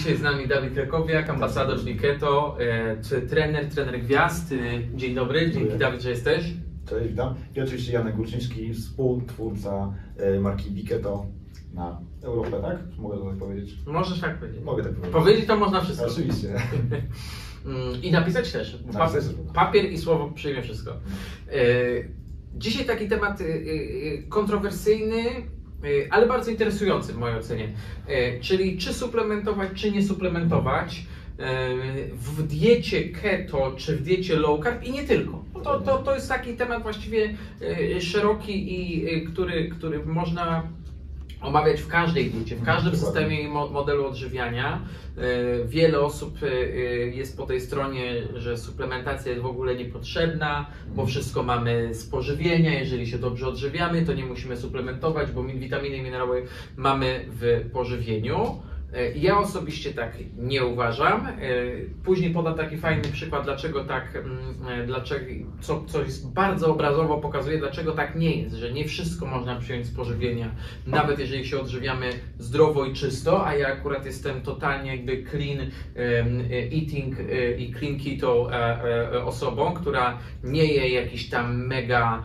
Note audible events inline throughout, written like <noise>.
Dzisiaj z nami Dawid Krakowiak, ambasador Wiketo, e, trener, trener gwiazd. E, dzień dobry, dzięki. Dawid, że jesteś. Cześć, witam. I oczywiście Janek Górczyński, współtwórca e, marki Biketo na Europę, tak? Mogę to tak powiedzieć? Możesz tak powiedzieć. Mogę tak powiedzieć. Powiedzieć to można wszystko. Oczywiście. Mm, I napisać też. Napisać papier i słowo przyjmie wszystko. E, Dzisiaj taki temat kontrowersyjny, ale bardzo interesujący w mojej ocenie. E, Czyli czy suplementować, czy nie suplementować e, w diecie keto, czy w diecie low carb i nie tylko. To, to, to jest taki temat właściwie e, szeroki i e, który, który można omawiać w każdej diecie, w każdym systemie i mo- modelu odżywiania. E, Wiele osób e, e, jest po tej stronie, że suplementacja jest w ogóle niepotrzebna, bo wszystko mamy z pożywienia. Jeżeli się dobrze odżywiamy, to nie musimy suplementować, bo min- witaminy i minerały mamy w pożywieniu. E, Ja osobiście tak nie uważam. E, Później podam taki fajny przykład, dlaczego tak, mm, e, dlaczego, co, co jest bardzo obrazowo pokazuje, dlaczego tak nie jest, że nie wszystko można przyjąć z pożywienia, nawet jeżeli się odżywiamy zdrowo i czysto, a ja akurat jestem totalnie jakby clean eating i clean keto osobą, która nie je jakichś tam mega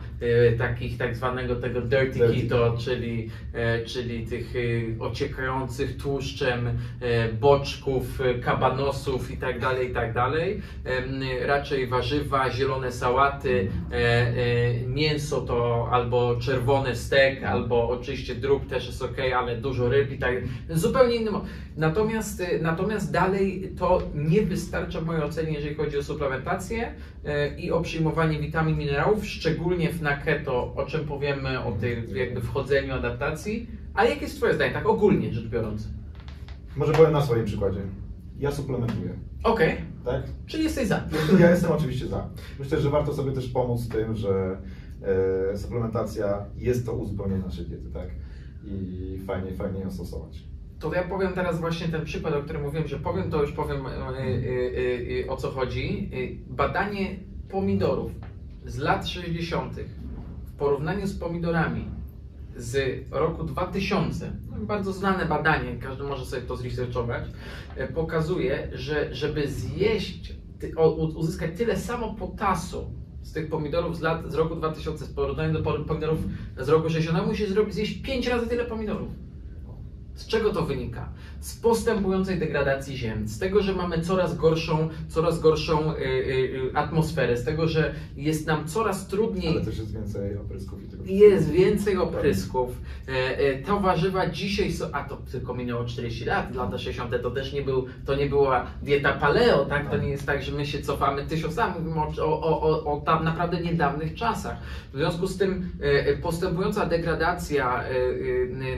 takich tak zwanego tego dirty keto, czyli, czyli tych ociekających tłuszczem e, boczków, e, kabanosów i tak dalej, i tak Raczej warzywa, zielone sałaty, e, mięso to albo czerwony stek, albo oczywiście drób też jest ok, ale dużo ryb i tak zupełnie inny. Natomiast, natomiast dalej to nie wystarcza w mojej ocenie, jeżeli chodzi o suplementację i o przyjmowanie witamin, minerałów, szczególnie na keto, o czym powiemy o tym jakby wchodzeniu, adaptacji. A jakie jest Twoje zdanie, tak ogólnie rzecz biorąc? Może powiem na swoim przykładzie. Ja suplementuję, Okej, tak? czyli jesteś za. <laughs> Ja jestem oczywiście za. Myślę, że warto sobie też pomóc tym, że e, suplementacja jest to uzupełnienie naszej diety, tak? I fajnie, fajnie ją stosować. To ja powiem teraz właśnie ten przykład, o którym mówiłem, że powiem, to już powiem e, e, e, o co chodzi. E, Badanie pomidorów z lat 60. w porównaniu z pomidorami z roku 2000, no, bardzo znane badanie, każdy może sobie to zresearchować, e, pokazuje, że żeby zjeść, uzyskać tyle samo potasu z tych pomidorów z, lat, z roku 2000 w porównaniu do pomidorów z roku 60, musi zrobić zjeść 5 razy tyle pomidorów. Z czego to wynika? Z postępującej degradacji ziem, z tego, że mamy coraz gorszą, coraz gorszą y, y, y, atmosferę, z tego, że jest nam coraz trudniej Ale też jest więcej oprysków i tego jest więcej oprysków. E, e, Te warzywa dzisiaj są, a to tylko minęło 40 lat, lata 60. to też nie, był, to nie była dieta paleo, tak? To nie jest tak, że my się cofamy tysiąc lat, mówimy o, o, o, o tam naprawdę niedawnych czasach. W związku z tym e, postępująca degradacja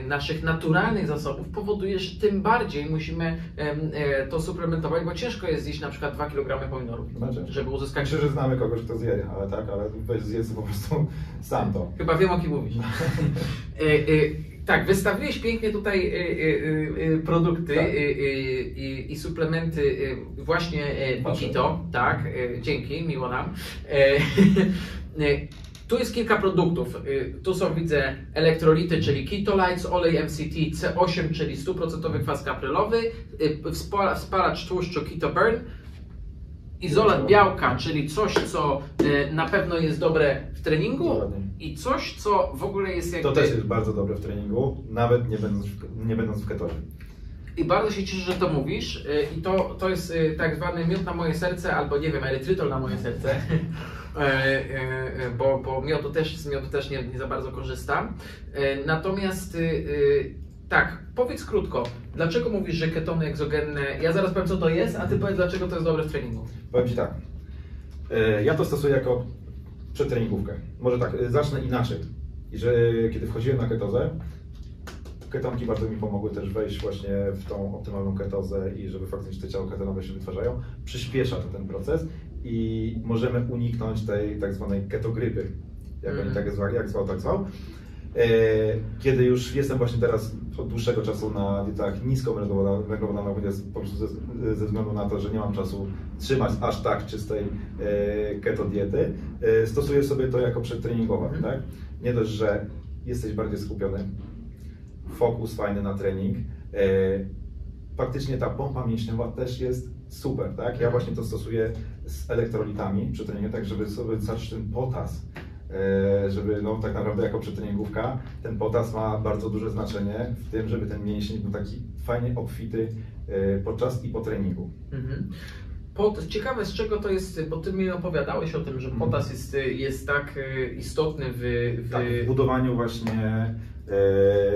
naszych naturalnych zasobów powoduje, że tym bardziej musimy em, e, to suplementować, bo ciężko jest zjeść na przykład 2 kg pomidorów, No ciężko. żeby uzyskać Myślę, że znamy kogoś, kto zje, ale tak, ale weź zjedz po prostu <laughs> sam to. Chyba wiem o kim mówisz. <laughs> E, e, tak, wystawiłeś pięknie tutaj produkty Tak. i suplementy właśnie. Bikito. Tak, dzięki, miło nam. <laughs> Tu jest kilka produktów. E, Tu są, widzę, elektrolity, czyli Ketolites, olej MCT, C8, czyli 100% kwas kaprylowy, wspala- wspalacz tłuszczu Keto Burn, izolat białka, czyli coś, co e, na pewno jest dobre w treningu i coś, co w ogóle jest jakby... To też jest bardzo dobre w treningu, nawet nie będąc w, nie będąc w ketozie. I bardzo się cieszę, że to mówisz. Y, I to, to jest y, tak zwany miód na moje serce, albo nie wiem, erytrytol na moje serce. <laughs> E, e, bo, bo miodu też, z miodu też nie, nie za bardzo korzystam. E, Natomiast y, tak, powiedz krótko, dlaczego mówisz, że ketony egzogenne, ja zaraz powiem co to jest, a ty powiedz dlaczego to jest dobre w treningu. Powiem Ci tak. Ja to stosuję jako przedtreningówkę. Może tak, zacznę inaczej. Że kiedy wchodziłem na ketozę, ketonki bardzo mi pomogły też wejść właśnie w tą optymalną ketozę i żeby faktycznie te ciała ketonowe się wytwarzają. Przyspiesza to ten proces i możemy uniknąć tej tak zwanej ketogrypy, jak Mhm. oni tak zwał, jak zwał, tak zwał. E, Kiedy już jestem właśnie teraz od dłuższego czasu na dietach niskowęglowodanowych, jest po prostu ze, ze względu na to, że nie mam czasu trzymać aż tak czystej e, keto diety, e, stosuję sobie to jako przedtreningowe, Mhm. tak? Nie dość, że jesteś bardziej skupiony, fokus fajny na trening, e, faktycznie ta pompa mięśniowa też jest super, tak? Ja właśnie to stosuję z elektrolitami przy treningu, tak żeby sobie wystarczyć ten potas, e, żeby no tak naprawdę jako przetreningówka ten potas ma bardzo duże znaczenie w tym, żeby ten mięsień był taki fajnie obfity e, podczas i po treningu. Mhm. Pot, ciekawe z czego to jest, bo ty mi opowiadałeś o tym, że Mhm. potas jest, jest tak istotny w, w... Tak, w budowaniu właśnie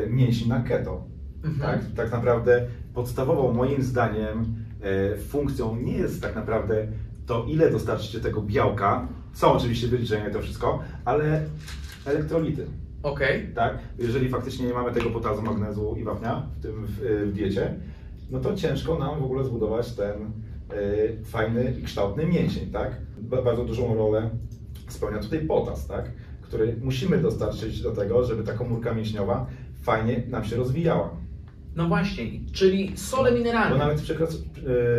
mięśni na keto. Mhm. Tak, tak naprawdę podstawową moim zdaniem e, funkcją nie jest tak naprawdę to, ile dostarczycie tego białka, są oczywiście wyliczenia i to wszystko, ale elektrolity. Okej. Tak? Jeżeli faktycznie nie mamy tego potazu, magnezu i wapnia w tym w, w diecie, no to ciężko nam w ogóle zbudować ten e, fajny i kształtny mięsień. Tak? Ba- Bardzo dużą rolę spełnia tutaj potas, tak? Który musimy dostarczyć do tego, żeby ta komórka mięśniowa fajnie nam się rozwijała. No właśnie, czyli sole Bo mineralne. nawet przekroc,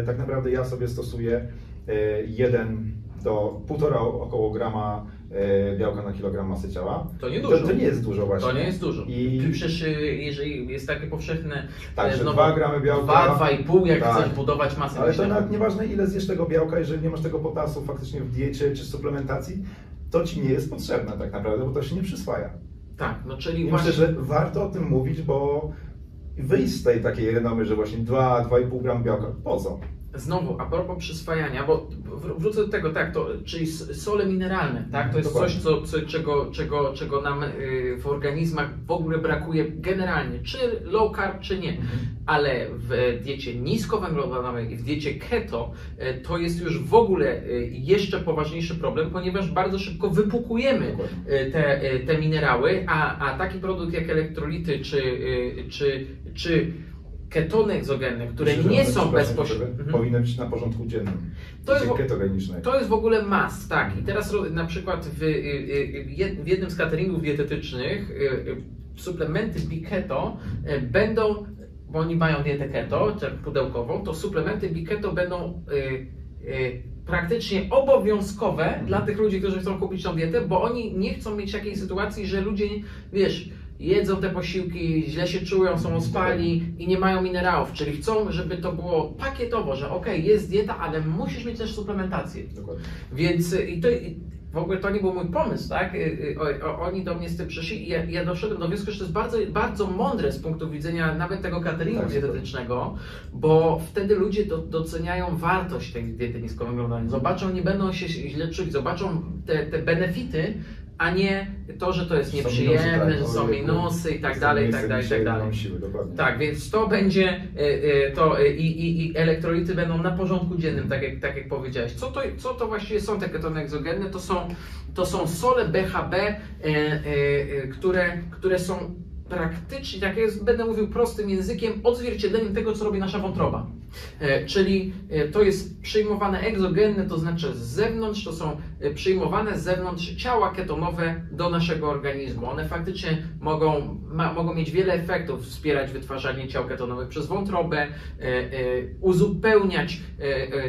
e, tak naprawdę ja sobie stosuję e, 1 do 1,5 około grama e, białka na kilogram masy ciała. To nie To, dużo. to nie jest dużo właśnie. To nie jest dużo. I przecież jeżeli jest takie powszechne Tak, e, że no, 2 gramy białka. 2, 2,5 jak Tak. chcesz budować masę Ale to mięśniową. nawet nieważne ile zjesz tego białka, jeżeli nie masz tego potasu faktycznie w diecie czy suplementacji, to ci nie jest potrzebne tak naprawdę, bo to się nie przyswaja. Tak, no czyli I właśnie... myślę, że warto o tym mówić, bo wyjść z tej takiej renomy, że właśnie 2-2,5 gram białka, po co? Znowu, a propos przyswajania, bo wr- wrócę do tego, tak, to, czyli sole mineralne, tak, to jest Dokładnie. coś, co, co, czego, czego, czego nam y, w organizmach w ogóle brakuje generalnie, czy low carb, czy nie, ale w diecie niskowęglowodanowej i w diecie keto y, to jest już w ogóle y, jeszcze poważniejszy problem, ponieważ bardzo szybko wypukujemy Dokładnie. te, te minerały, a, a taki produkt jak elektrolity czy, czy, czy ketony egzogenne, które Myślę, nie są bezpośrednio. Mhm. Powinny być na porządku dziennym. To jest. To jest w ogóle must, tak. I teraz na przykład w, y, y, jed- w jednym z cateringów dietetycznych y, y, suplementy Biketo y, będą, bo oni mają dietę keto, pudełkową, to suplementy Biketo będą y, y, praktycznie obowiązkowe dla tych ludzi, którzy chcą kupić tą dietę, bo oni nie chcą mieć takiej sytuacji, że ludzie, wiesz, jedzą te posiłki, źle się czują, są ospali i nie mają minerałów, czyli chcą, żeby to było pakietowo, że ok, jest dieta, ale musisz mieć też suplementację. Dokładnie. Więc y, i to i w ogóle to nie był mój pomysł, tak? Y, y, oni do mnie z tym przyszli i ja, ja doszedłem do wniosku, że to jest bardzo, bardzo mądre z punktu widzenia nawet tego cateringu Tak, dietetycznego, bo wtedy ludzie do, doceniają wartość tej diety niskowęglowodanowej. Zobaczą, nie będą się źle czuć, zobaczą te, te benefity, a nie to, że to jest nieprzyjemne, tak, że są minusy i tak dalej, i tak dalej, i tak dalej. Tak, więc to będzie, y, y, to y, i, i, i elektrolity będą na porządku dziennym, tak jak, tak jak powiedziałeś. Co to, co to właściwie są te ketony egzogenne? To są, to są sole BHB, e, e, e, które, które są praktycznie, tak jest, będę mówił prostym językiem, odzwierciedleniem tego, co robi nasza wątroba. E, czyli e, to jest przyjmowane egzogenne, to znaczy z zewnątrz, to są e, przyjmowane z zewnątrz ciała ketonowe do naszego organizmu. One faktycznie mogą, ma, mogą mieć wiele efektów, wspierać wytwarzanie ciał ketonowych przez wątrobę, uzupełniać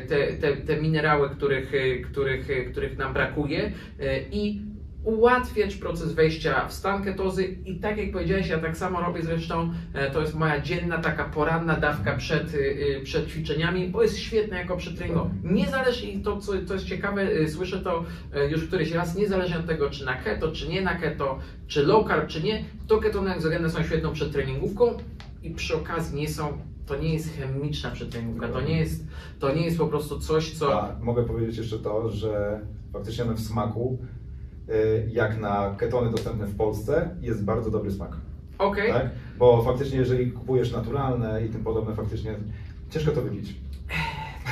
te, te, te minerały, których, których, których nam brakuje i ułatwiać proces wejścia w stan ketozy i tak jak powiedziałeś, ja tak samo robię zresztą, e, to jest moja dzienna taka poranna dawka przed, y, y, przed ćwiczeniami, bo jest świetne jako przedtreningowe. Niezależnie, i to co to jest ciekawe, słyszę to e, już któryś raz, niezależnie od tego, czy na keto, czy nie na keto, czy low carb, czy nie, to ketony egzogenne są świetną przedtreningówką i przy okazji nie są, to nie jest chemiczna przedtreningówka, to nie jest, to nie jest po prostu coś, co... A mogę powiedzieć jeszcze to, że faktycznie one w smaku, jak na ketony dostępne w Polsce, jest bardzo dobry smak. Okej, Tak? Bo faktycznie, jeżeli kupujesz naturalne i tym podobne, faktycznie ciężko to wypić.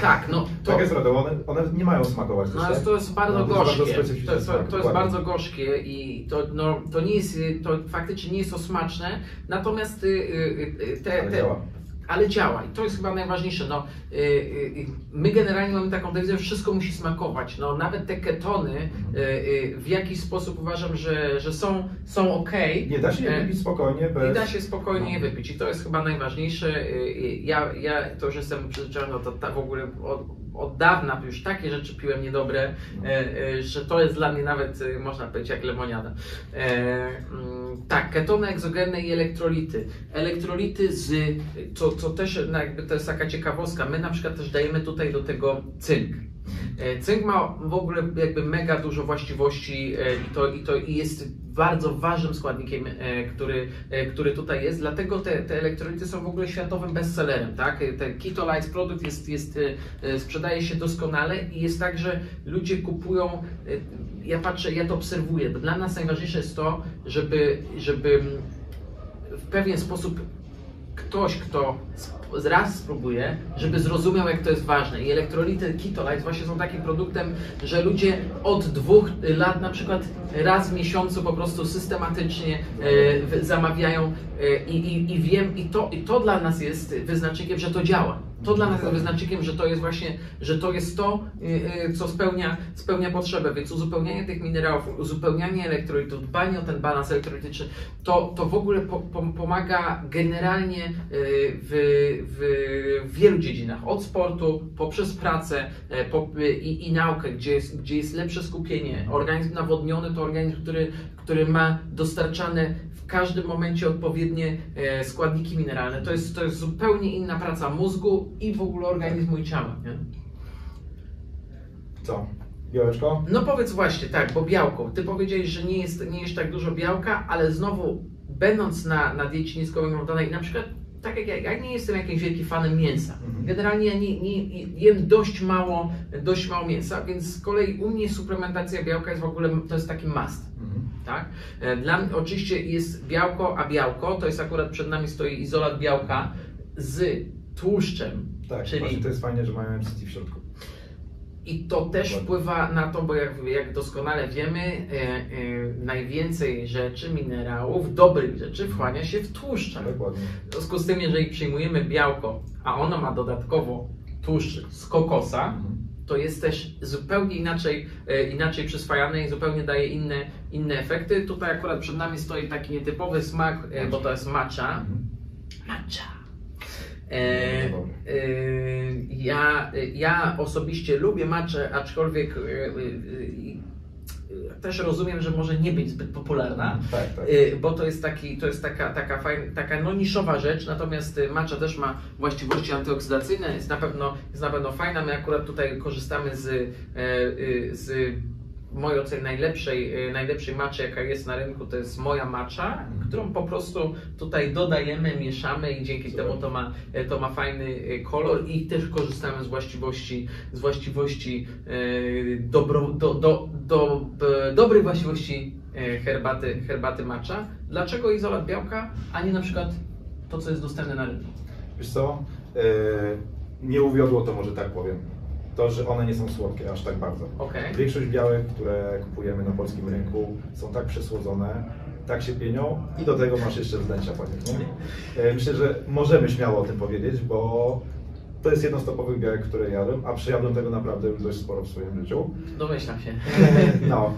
tak, no <laughs> to... Tak jest prawda, one, one nie mają smakować. No ale tak? to jest bardzo No, to jest gorzkie. bardzo to, to, jest bardzo gorzkie i to, no, to nie jest, to faktycznie nie jest to smaczne, natomiast y, y, y, te, Ale te, działa. Ale działa i to jest chyba najważniejsze. No, y, y, my generalnie mamy taką decyzję, że wszystko musi smakować. No, nawet te ketony y, y, w jakiś sposób uważam, że, że są, są ok. Nie da się je E, wypić spokojnie, bez... I da się spokojnie je No. wypić i to jest chyba najważniejsze. Y, y, Ja, ja to już jestem przyzwyczajony, no to ta, w ogóle od, od dawna już takie rzeczy piłem niedobre, No. e, e, że to jest dla mnie nawet, można powiedzieć, jak lemoniada. Tak, ketony egzogenne i elektrolity. Elektrolity z, co, co też no jakby to jest taka ciekawostka, my na przykład też dajemy tutaj do tego cynk. E, Cynk ma w ogóle jakby mega dużo właściwości e, i to, i to i jest bardzo ważnym składnikiem, e, który, który tutaj jest, dlatego te, te elektrolity są w ogóle światowym bestsellerem, tak? Ten Ketolites produkt jest, jest, sprzedaje się doskonale i jest tak, że ludzie kupują, ja patrzę, ja to obserwuję, dla nas najważniejsze jest to, żeby, żeby w pewien sposób ktoś, kto raz spróbuje, żeby zrozumiał, jak to jest ważne. I elektrolity Ketolites właśnie są takim produktem, że ludzie od dwóch lat na przykład raz w miesiącu po prostu systematycznie e, zamawiają e, i, i, i wiem, i to, i to dla nas jest wyznacznikiem, że to działa. To dla nas jest wyznacznikiem, że to jest właśnie, że to jest to, y, y, co spełnia, spełnia potrzebę, więc uzupełnianie tych minerałów, uzupełnianie elektrolitów, dbanie o ten balans elektrolityczny, to, to w ogóle po, po, pomaga generalnie y, w, w wielu dziedzinach, od sportu, poprzez pracę e, po, i, i naukę, gdzie jest, gdzie jest lepsze skupienie. Organizm nawodniony to organizm, który, który ma dostarczane w każdym momencie odpowiednie e, składniki mineralne. To jest, to jest zupełnie inna praca mózgu i w ogóle organizmu i ciała. Nie? Co? Białeczko? No powiedz właśnie, tak, bo białko. Ty powiedziałeś, że nie jest, nie jest tak dużo białka, ale znowu, będąc na, na diecie niskowęglowodanowej, na przykład, tak jak ja, ja nie jestem jakimś wielkim fanem mięsa. Mhm. Generalnie ja nie, nie, jem dość mało, dość mało mięsa, więc z kolei u mnie suplementacja białka jest w ogóle, to jest taki must. Mhm. Tak? E, Dla mnie oczywiście jest białko, a białko to jest akurat przed nami stoi izolat białka z tłuszczem, Tak, Czyli- to jest fajnie, że mają MCT w środku. I to też wpływa na to, bo jak, jak doskonale wiemy, e, e, najwięcej rzeczy, minerałów, dobrych rzeczy wchłania się w tłuszczach. Dokładnie. W związku z tym, jeżeli przyjmujemy białko, a ono ma dodatkowo tłuszcz z kokosa, Mhm. to jest też zupełnie inaczej, e, inaczej przyswajane i zupełnie daje inne, inne efekty. Tutaj akurat przed nami stoi taki nietypowy smak, e, bo to jest matcha. Mhm. Matcha. E, No dobra. e, ja, ja osobiście lubię matchę, aczkolwiek e, e, e, też rozumiem, że może nie być zbyt popularna. Tak, tak. Y, bo to jest, taki, to jest taka, taka, fajna, taka no niszowa rzecz, natomiast matcha też ma właściwości antyoksydacyjne, jest na pewno, jest na pewno fajna. My akurat tutaj korzystamy z, e, z mojej ocenie najlepszej, y, najlepszej matchy, jaka jest na rynku, to jest moja matcha, którą po prostu tutaj dodajemy, mieszamy i dzięki Super. temu to ma, e, to ma fajny e, kolor i też korzystamy z właściwości, z właściwości e, dobro, do, do, do, e, dobrych właściwości e, herbaty, herbaty matcha. Dlaczego izolat białka, a nie na przykład to, co jest dostępne na rynku? Wiesz co? Yy, nie uwiodło to, może tak powiem. To, że one nie są słodkie aż tak bardzo. Okej. Większość białek, które kupujemy na polskim rynku, są tak przesłodzone, tak się pienią i do tego masz jeszcze zdjęcia po nich. E, Myślę, że możemy śmiało o tym powiedzieć, bo to jest jedno z topowych białek, które jadłem, a przejadłem tego naprawdę już dość sporo w swoim życiu. Domyślam się. No.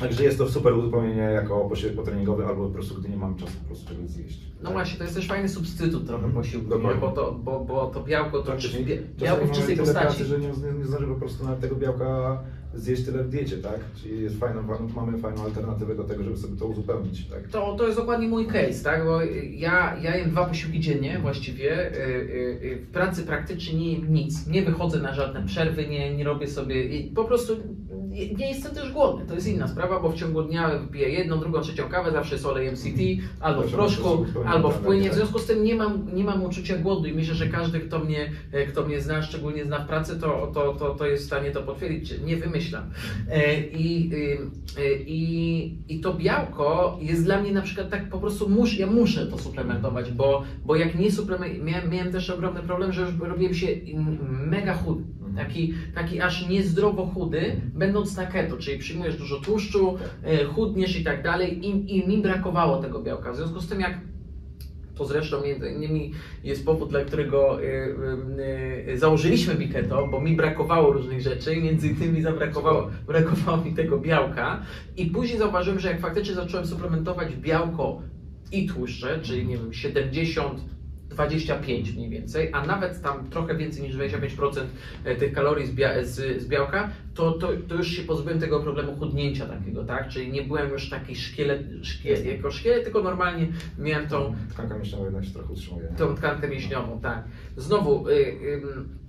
Także jest to super uzupełnienie jako posiłek potreningowy albo po prostu, gdy nie mam czasu po prostu czegoś zjeść. No właśnie, to jest też fajny substytut trochę Mhm, posiłku, nie? Bo, to, bo, bo to białko to Tak, czy, bie, białko w czystej postaci. Pracy, że nie, nie, nie zdąży po prostu nawet tego białka zjeść tyle w diecie, tak? Czyli jest fajna, mamy fajną alternatywę do tego, żeby sobie to uzupełnić, tak? To, to jest dokładnie mój case, tak? Bo ja, ja jem dwa posiłki dziennie właściwie. y, y, y, W pracy praktycznie nie jem nic. Nie wychodzę na żadne przerwy, nie, nie robię sobie. i Po prostu nie, jestem też głodny. To jest inna sprawa, bo w ciągu dnia piję jedną, drugą, trzecią kawę, zawsze jest olej MCT, albo w proszku, albo w tak, płynie. W tak. związku z tym nie mam, nie mam uczucia głodu i myślę, że każdy, kto mnie, e, kto mnie zna, szczególnie zna w pracy, to, to, to, to jest w stanie to potwierdzić. Nie wymyślam. E, I, y, y, i, I to białko jest dla mnie na przykład tak po prostu mus, ja muszę to suplementować, bo, bo jak nie suplementuję, miałem, miałem też ogromny problem, że już robiłem się mega chudy. Taki, taki aż niezdrowo chudy, będąc na keto, czyli przyjmujesz dużo tłuszczu, e, chudniesz i tak dalej i, i mi brakowało tego białka. W związku z tym jak to zresztą między innymi jest powód, dla którego y, y, y, założyliśmy Biketo, bo mi brakowało różnych rzeczy, między innymi zabrakowało brakowało mi tego białka i później zauważyłem, że jak faktycznie zacząłem suplementować białko i tłuszcze, czyli nie wiem, 70 25 mniej więcej, a nawet tam trochę więcej niż 25% e, tych kalorii z, bia z, z białka, to, to, to, już się pozbyłem tego problemu chudnięcia takiego, tak? Czyli nie byłem już taki szkielet, szkielet jako szkielet, tylko normalnie miałem tą, Tkanka mięśniowa jednak się trochę utrzymuje. tą tkankę mięśniową, tak. Znowu, y, y,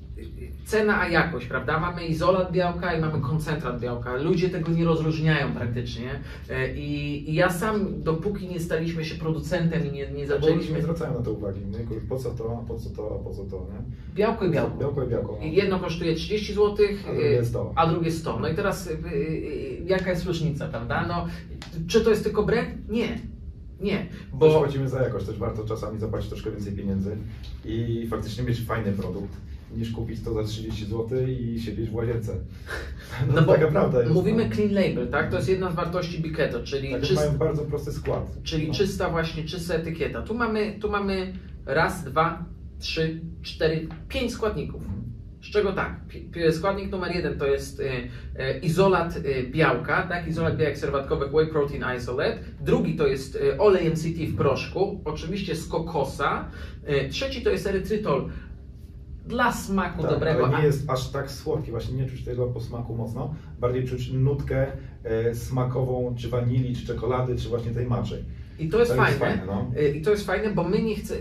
cena a jakość, prawda? Mamy izolat białka i mamy koncentrat białka. Ludzie tego nie rozróżniają praktycznie. Y, I, I ja sam, dopóki nie staliśmy się producentem i nie, nie ludzie nie zaczęliśmy... zwracają na to uwagi. Nie? Kurde, Po co to, po co to, a po co to, nie? Białko i białko. Białko i białko. no. Jedno kosztuje 30 zł, A drugie 100. a drugie 100. No i teraz y, jaka jest różnica, prawda? No, czy to jest tylko brand? Nie. Nie, Bo bo płacimy za jakość, też warto czasami zapłacić troszkę więcej pieniędzy i faktycznie mieć fajny produkt, niż kupić to za 30 zł i siedzieć w łazience. <laughs> No, no bo taka prawda jest. mówimy no. clean label, tak? To jest jedna z wartości Biketo, czyli, Tak, czyst, mają bardzo prosty skład. czyli No. czysta właśnie, czysta etykieta. Tu mamy, tu mamy raz, dwa, trzy, cztery, pięć składników. Z czego tak, składnik numer jeden to jest y, y, izolat y, białka, tak, izolat białek serwatkowych Whey Protein Isolate. Drugi to jest olej MCT w proszku, oczywiście z kokosa. Trzeci to jest erytrytol dla smaku Tak, dobrego. ale nie jest aż tak słodki, właśnie nie czuć tego posmaku mocno, bardziej czuć nutkę e, smakową, czy wanilii, czy czekolady, czy właśnie tej maczy. I to jest To fajne. jest fajne, no. Y, I to jest fajne, bo my nie chce,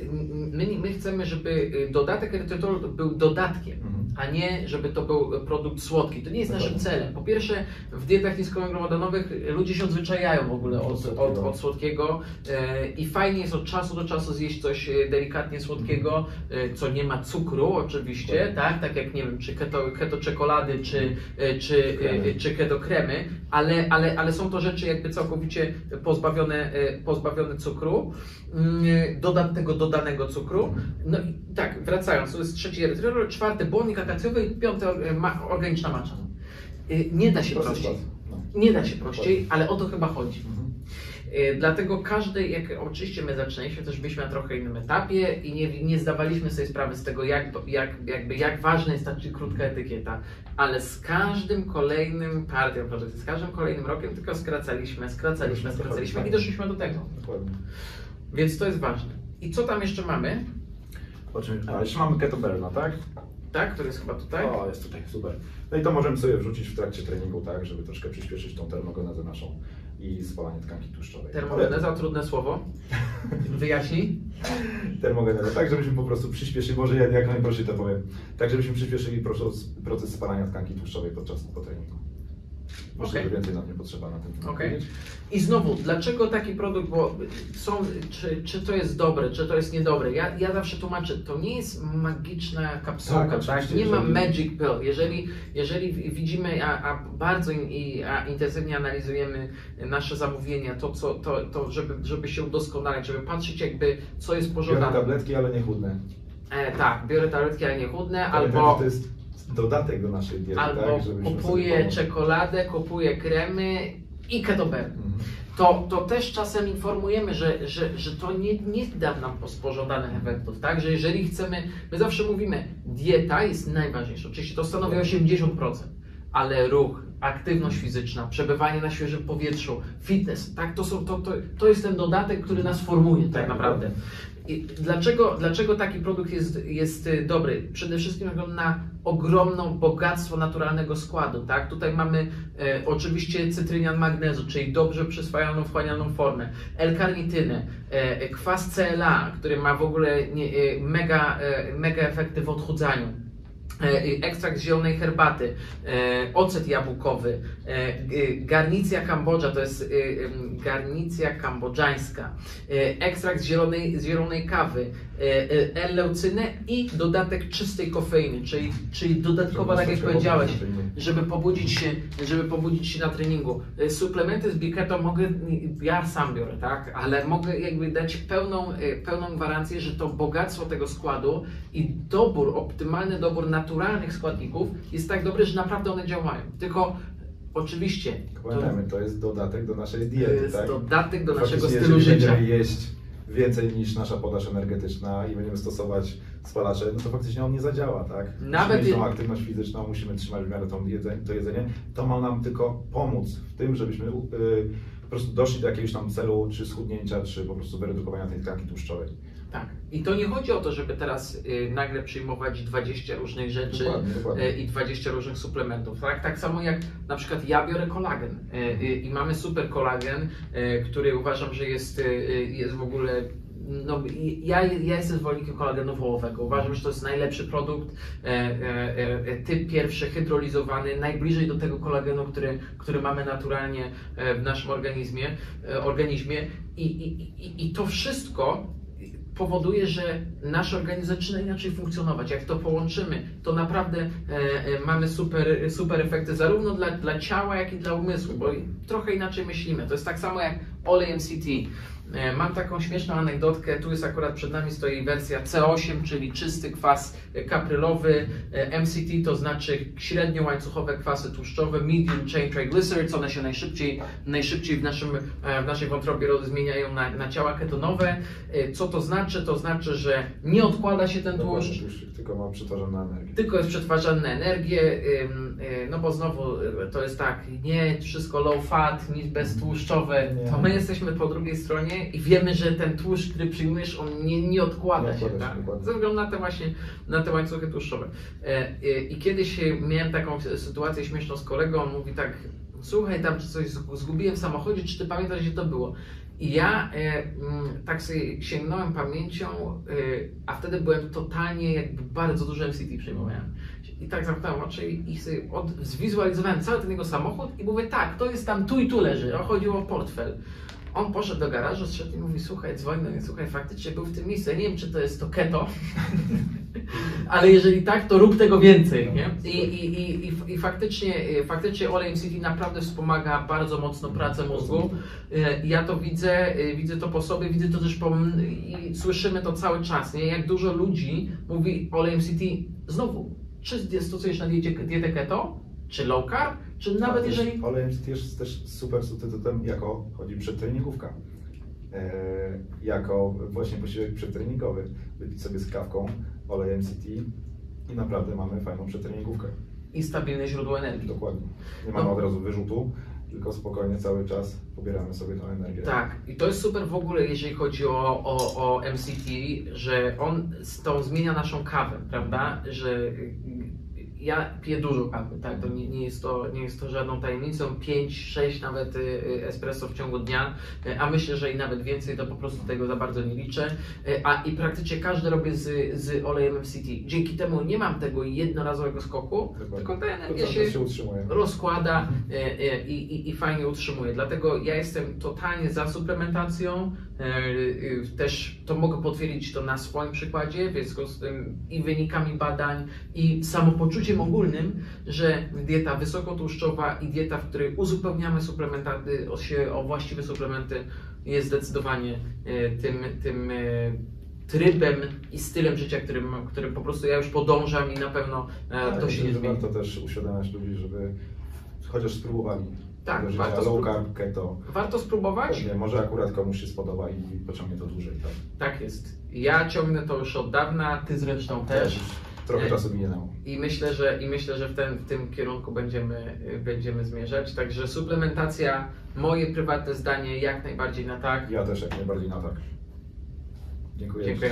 my, my chcemy, żeby y, dodatek erytrytolu był dodatkiem, Mhm. A nie żeby to był produkt słodki. To nie jest naszym celem. Po pierwsze, w dietach niskowęglowodanowych ludzie się odzwyczajają w ogóle od, od, od słodkiego y, i fajnie jest od czasu do czasu zjeść coś y, delikatnie słodkiego, y, co nie ma cukru oczywiście, tak, tak jak nie wiem, czy keto, keto czekolady, czy, czy, Kremy. czy keto kremy, ale, ale, ale są to rzeczy jakby całkowicie pozbawione, pozbawione cukru, mm, doda, tego dodanego cukru. No i tak, wracając, to jest trzeci erytrol, czwarty błonnik akacjowy i piąty or- ma, organiczna macza. Y, Nie da się Prosty prościej. No. Nie da się prościej, ale o to chyba chodzi. Mhm. Y, Dlatego każdy, jak oczywiście my zaczęliśmy, też byliśmy na trochę innym etapie i nie, nie zdawaliśmy sobie sprawy z tego, jak, jak, jakby, jak ważna jest ta czy krótka etykieta, ale z każdym kolejnym partią produktu, z każdym kolejnym rokiem tylko skracaliśmy, skracaliśmy, skracaliśmy i doszliśmy do tego. Dokładnie. Więc to jest ważne. I co tam jeszcze mamy? O czym, a jeszcze mamy ketoberna, tak? Tak, który jest chyba tutaj. O, jest tutaj, super. No i to możemy sobie wrzucić w trakcie treningu, tak, żeby troszkę przyspieszyć tą termogenezę naszą i spalanie tkanki tłuszczowej. Termogeneza, trudne słowo. <laughs> Wyjaśnij. Termogenezę, tak żebyśmy po prostu przyspieszyli, może ja jak najprościej to powiem, tak żebyśmy przyspieszyli proces, proces spalania tkanki tłuszczowej podczas po treningu. Myślę, że więcej nam nie potrzeba na tym powiedzieć. I znowu, dlaczego taki produkt, bo są, czy, czy to jest dobre, czy to jest niedobre? Ja, ja zawsze tłumaczę, to nie jest magiczna kapsułka, Tak, tak? Nie ma magic pill. Jeżeli, jeżeli wi- widzimy, a, a bardzo in, i, a intensywnie analizujemy nasze zamówienia, to, co, to, to żeby, żeby się udoskonalić, żeby patrzeć jakby, co jest Biorę pożądane. tabletki, ale nie chudne. E, tak, biorę tabletki, ale nie chudne, Pamiętajcie, albo... To jest dodatek do naszej diety, Albo tak? żebyśmy sobie kupuję czekoladę, kupuję kremy i ketober. Mhm. To, to też czasem informujemy, że, że, że to nie, nie da nam pos- pożądanych efektów, tak? Że jeżeli chcemy, my zawsze mówimy, dieta jest najważniejsza, oczywiście to stanowi 80%, ale ruch, aktywność fizyczna, przebywanie na świeżym powietrzu, fitness, tak? To, są, to, to, to jest ten dodatek, który nas formuje tak Tak, naprawdę. I dlaczego, dlaczego taki produkt jest, jest y, dobry? Przede wszystkim na ogromną bogactwo naturalnego składu. Tak? Tutaj mamy e, oczywiście cytrynian magnezu, czyli dobrze przyswajalną, wchłanianą formę, L-karnitynę, e, kwas CLA, który ma w ogóle nie, e, mega, e, mega efekty w odchudzaniu. E, ekstrakt zielonej herbaty, e, ocet jabłkowy, e, garnicja kambodża, to jest garnicja kambodżańska, ekstrakt zielonej, zielonej kawy, L-leucynę i dodatek czystej kofeiny, czyli, czyli dodatkowo, tak jak powiedziałeś, żeby pobudzić się, żeby pobudzić się na treningu. E, Suplementy z Biketo mogę, ja sam biorę, tak, ale mogę jakby dać pełną, e, pełną gwarancję, że to bogactwo tego składu i dobór, optymalny dobór naturalnych składników jest tak dobry, że naprawdę one działają. Tylko oczywiście to Pamiętajmy, to jest dodatek do naszej to diety, jest tak? dodatek do naszego Faktycznie, stylu życia. jeść więcej niż nasza podaż energetyczna i będziemy stosować spalacze, no to faktycznie on nie zadziała, tak? Nawet musimy mieć tą aktywność fizyczną, musimy trzymać w miarę tą jedzenie, to jedzenie. To ma nam tylko pomóc w tym, żebyśmy y, po prostu doszli do jakiegoś tam celu, czy schudnięcia, czy po prostu wyredukowania tej tkanki tłuszczowej. Tak. I to nie chodzi o to, żeby teraz y, nagle przyjmować 20 różnych rzeczy Dokładnie, dokładnie. y, i 20 różnych suplementów. Tak? tak samo jak na przykład ja biorę kolagen y, i mamy super kolagen, który uważam, że jest, jest w ogóle. No, ja, ja jestem zwolennikiem kolagenu wołowego. Uważam, że to jest najlepszy produkt, e, e, e, typ pierwszy, hydrolizowany, najbliżej do tego kolagenu, który, który mamy naturalnie e, w naszym organizmie. E, organizmie. I, i, i, I to wszystko powoduje, że nasz organizm zaczyna inaczej funkcjonować. Jak to połączymy, to naprawdę e, e, mamy super, super efekty zarówno dla, dla ciała, jak i dla umysłu, bo trochę inaczej myślimy. To jest tak samo jak olej MCT. E, Mam taką śmieszną anegdotkę, tu jest akurat przed nami stoi wersja C8, czyli czysty kwas kaprylowy. E, MCT to znaczy średnio łańcuchowe kwasy tłuszczowe, medium chain triglycerides, one się najszybciej, najszybciej w, naszym, e, w naszej wątrobie zmieniają na, na ciała ketonowe. Co to znaczy? To znaczy, że nie odkłada się ten tłuszcz, tylko ma przetwarzany na energię. tylko jest przetwarzany na energię, no bo znowu y, to jest tak, nie wszystko low fat, nic beztłuszczowe, Nie. to my jesteśmy po drugiej stronie i wiemy, że ten tłuszcz, który przyjmujesz, on nie, nie odkłada Nie się, odkłada tak? dokładnie. ze względu na te właśnie, na te łańcuchy tłuszczowe. E, I kiedyś miałem taką sytuację śmieszną z kolegą, on mówi tak, słuchaj, tam coś zgu- zgubiłem w samochodzie, czy ty pamiętasz, gdzie to było? I ja e, mm, tak sobie sięgnąłem pamięcią, e, a wtedy byłem totalnie, jakby bardzo dużo MCT przyjmowałem. I tak zamknąłem oczy i, sobie od, zwizualizowałem cały ten jego samochód i mówię, tak, to jest tam tu i tu leży, a chodziło o portfel. On poszedł do garażu, zszedł i mówi, słuchaj, dzwoń do mnie, słuchaj, faktycznie był w tym miejscu, ja nie wiem, czy to jest to keto, <laughs> ale jeżeli tak, to rób tego więcej, nie? I, i, i, i, i faktycznie, faktycznie olej MCT naprawdę wspomaga bardzo mocno pracę mózgu. E, Ja to widzę, e, widzę to po sobie, widzę to też po i słyszymy to cały czas, nie? Jak dużo ludzi mówi olej MCT, znowu, czy stosujesz na diecie, dietę keto, czy low carb, czy nawet Ale też jeżeli... Olej MCT jest też super substytutem jako chodzi przedtreningówka. E, jako właśnie posiłek przedtreningowy. Wypić sobie z kawką olej MCT i naprawdę mamy fajną przedtreningówkę. i stabilne źródło energii. Dokładnie. Nie mamy No. od razu wyrzutu, tylko spokojnie cały czas pobieramy sobie tą energię. Tak, i to jest super w ogóle, jeżeli chodzi o, o, o MCT, że on z tą zmienia naszą kawę, prawda? Że ja piję dużo kawy, tak? To nie, nie, jest, to, nie jest to żadną tajemnicą. 5, 6 nawet y, y, espresso w ciągu dnia, y, a myślę, że i nawet więcej, to po prostu tego za bardzo nie liczę. A i praktycznie każdy robię z, z olejem MCT. Dzięki temu nie mam tego jednorazowego skoku, Dokładnie. tylko ta energia się się rozkłada e, i, i, i fajnie utrzymuje. Dlatego ja jestem totalnie za suplementacją. Też to mogę potwierdzić to na swoim przykładzie, w związku z tym i wynikami badań, i samopoczuciem ogólnym, że dieta wysokotłuszczowa i dieta, w której uzupełniamy suplementaty o, właściwe suplementy, jest zdecydowanie e, tym, tym e, trybem i stylem życia, którym, którym po prostu ja już podążam i na pewno e, to się nie zmieni. Warto też uświadamiać ludzi, żeby chociaż spróbowali. Tak, warto low carb, keto. Warto spróbować? Pewnie, może akurat komuś się spodoba i pociągnie to dłużej. Tak, Tak jest. Ja ciągnę to już od dawna, ty zresztą też. Trochę czasu minęło. I myślę, że, i myślę, że w, ten, w tym kierunku będziemy, y, będziemy zmierzać. Także suplementacja, moje prywatne zdanie, jak najbardziej na tak. Ja też jak najbardziej na tak. Dziękuję. Dziękuję.